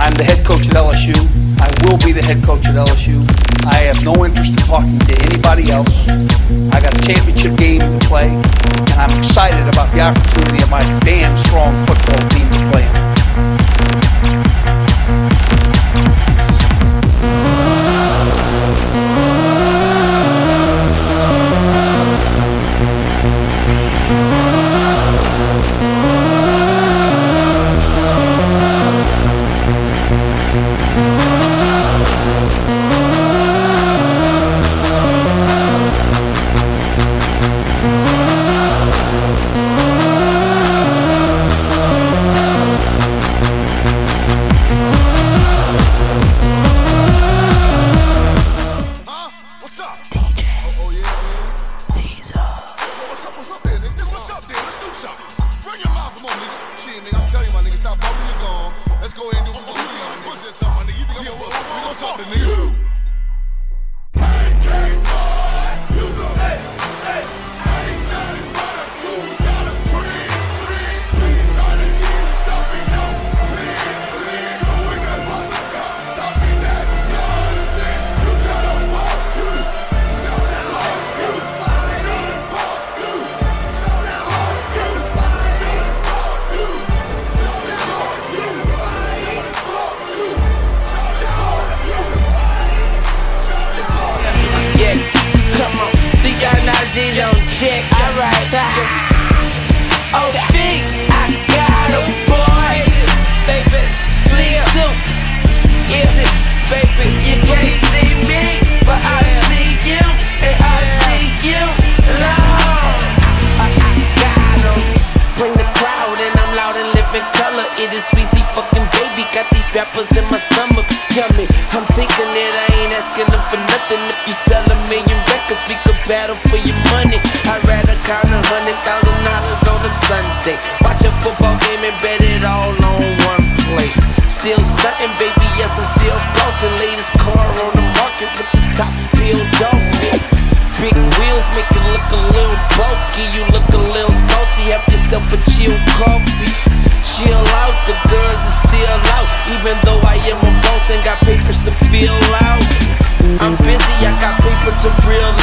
I'm the head coach at LSU. I will be the head coach at LSU. I have no interest in talking to anybody else. I got a championship game to play, and I'm excited about the opportunity of my damn strong football team to play. Let's go ahead and do what doing. What's this something, nigga? You think I'm gonna we talk to nigga? Y'all not check. Alright. Oh, big. I got a boy. Baby, slim. Soup. Yeah, baby. You can't see me, but I see you. And I see you. Lord. I, I got 'em. Bring the crowd and I'm loud and living color. It is Weezy fucking baby. Got these rappers in my stomach. Yummy. I'm taking it. I Sunday. Watch a football game and bet it all on one play. Still stunting, baby. Yes, I'm still flossing. Latest car on the market with the top build off it. Big wheels make you look a little bulky. You look a little salty. Have yourself a chill coffee.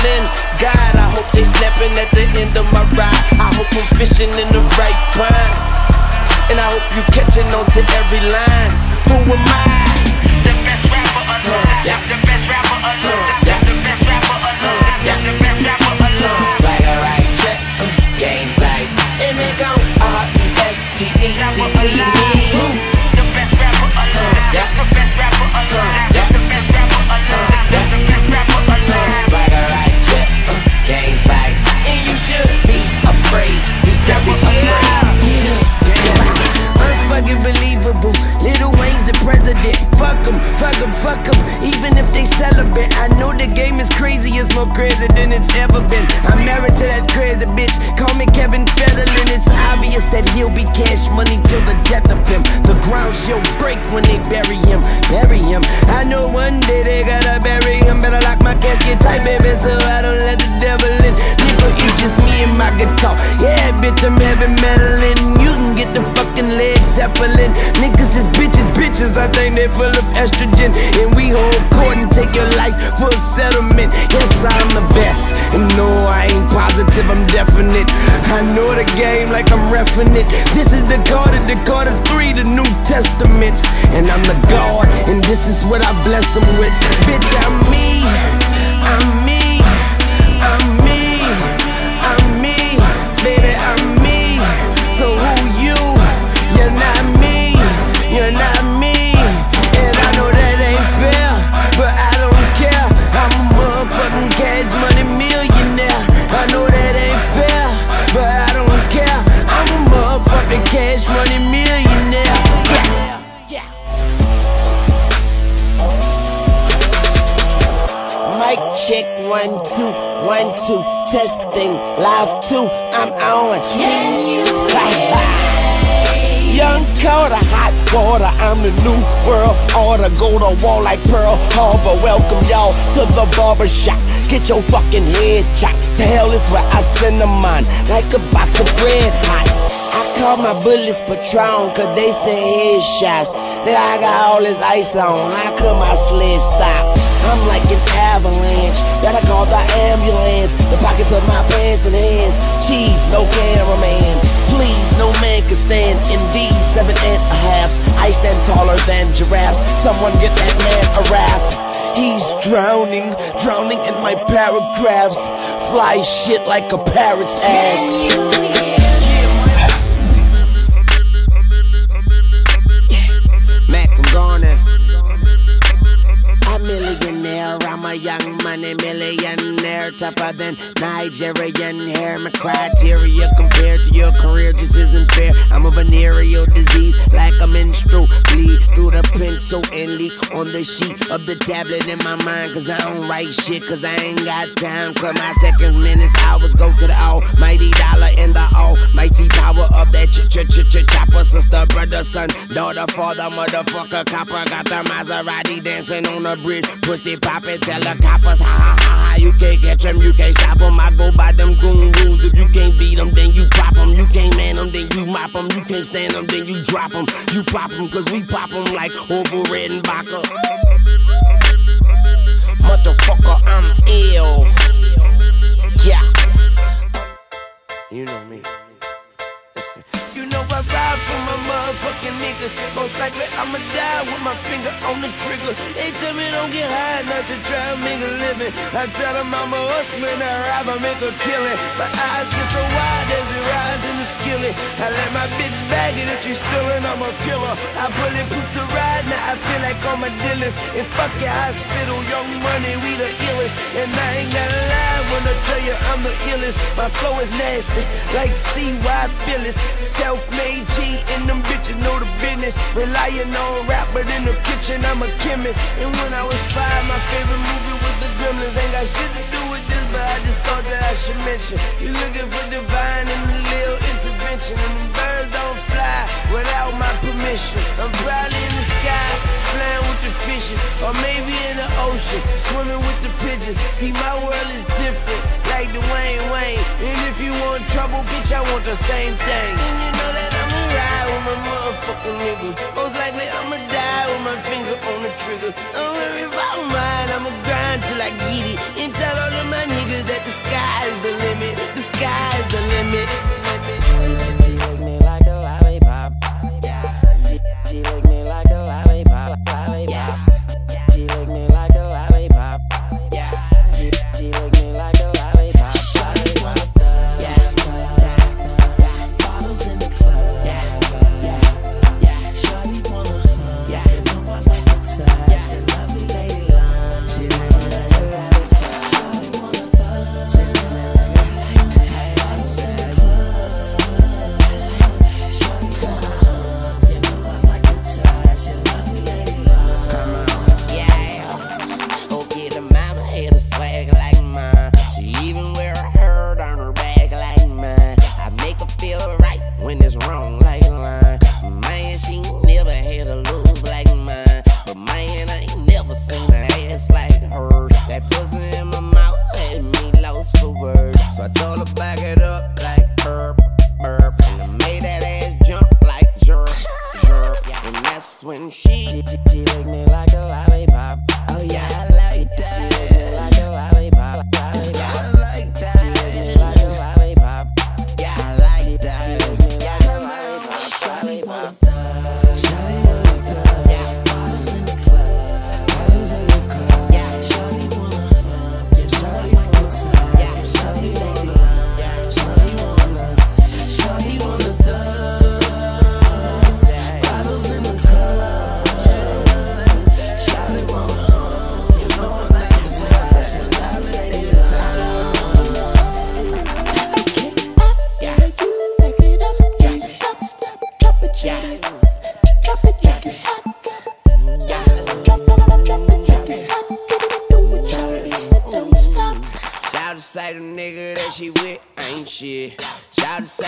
In. God, I hope they snapping at the end of my ride. I hope I'm fishing in the right pond. And I hope you catching on to every line. Who am I? The best rapper alive. Yeah. The best rapper alive. Yeah. The best rapper alive. Yeah. The best rapper alive. Swagger right, check, game tight. And they gon' R-E-S-P-E-C-T me. The him, fuck him. Even if they celibate, I know the game is crazy. It's more crazy than it's ever been. I'm married to that crazy bitch. Call me Kevin Federline. It's obvious that he'll be cash money till the death of him. The ground she'll break when they bury him. Bury him. I know one day they gotta bury him. Better lock my casket tight, baby, so I don't let the devil in. Nigga, it's just me and my guitar. Yeah, bitch, I'm heavy metaling. Bitches. I think they full of estrogen. And we hold court and take your life for a settlement. Yes, I'm the best. And no, I ain't positive, I'm definite. I know the game like I'm reffing it. This is the Carter, the Carter 3, the New Testament. And I'm the God, and this is what I bless them with. Bitch, I'm me. Mic check one two one two testing live two. I'm on. Can you Young Carter, hot water. I'm the new world order. Go to war like Pearl Harbor. Welcome y'all to the barber shop. Get your fucking head chopped. To hell is where I send them on. Like a box of red hots. I call my bullets Patron, cause they say headshots. Nigga, I got all this ice on. How could my sled stop? I'm like an avalanche. Gotta call the ambulance. The pockets of my pants and hands. Cheese, no cameraman. Please, no man can stand in these seven and a halves. I stand taller than giraffes. Someone get that man a raft. He's drowning, drowning in my paragraphs. Fly shit like a parrot's ass. Young money millionaire, tougher than Nigerian hair. My criteria compared to your career just isn't fair. I'm a venereal disease, like a menstrual bleed through the pencil and leak on the sheet of the tablet in my mind. Cause I don't write shit, cause I ain't got time. Cause my seconds, minutes, hours go to the almighty dollar and the almighty power of that ch ch ch ch chopper. Sister, brother, son, daughter, father, motherfucker, copper. Got the Maserati dancing on the bridge. Pussy poppin', tell the coppers, ha ha ha ha. You can't catch them, you can't stop them. I go by them goon rules. If you can't beat them, then you pop them. You can't man them, then you mop them. You can't stand them, then you drop them. You pop them, cause we pop them like Orville Redenbacher. Motherfucker, I'm ill. Yeah. You know me. I ride for my motherfucking niggas. Most likely I'ma die with my finger on the trigger. They tell me don't get high, not to try and make a living. I tell them I'm a hustler, I rather make a killing. My eyes get so wide as it rides in the skillet. I let my bitch bag it if she's stealing, I'm a killer. I bulletproof the ride, now I feel like I'm a dealers. And fuck your hospital, young money, we the illest. And I ain't gonna lie when I tell you I'm the illest. My flow is nasty, like CY Phyllis. Self-made G, and them bitches know the business. Relying on rap, but in the kitchen I'm a chemist. And when I was five, my favorite movie was The Gremlins. Ain't got shit to do with this, but I just thought that I should mention. You looking for divine and a little intervention, and them birds don't fly without my permission. I'm probably in the sky, flying with the fishes, or maybe in the ocean, swimming with the pigeons. See, my world is different, like Dwayne Wayne. And if you want trouble, bitch, I want the same thing. And you know that I'ma ride with my motherfucking niggas. Most likely I'ma die with my finger on the trigger. Don't worry about mine,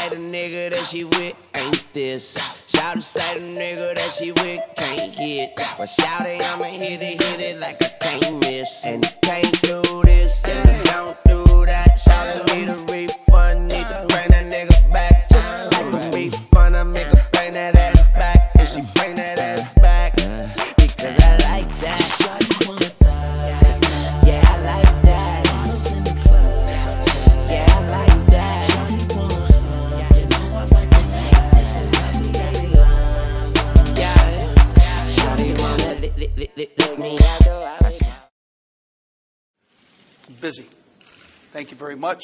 say the nigga that she with ain't this. Shout to say the nigga that she with can't hit. But shout it, I'ma hit it, hit it like I can't miss. And can't do this, and don't do that. Shout to need a Thank you very much.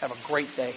Have a great day.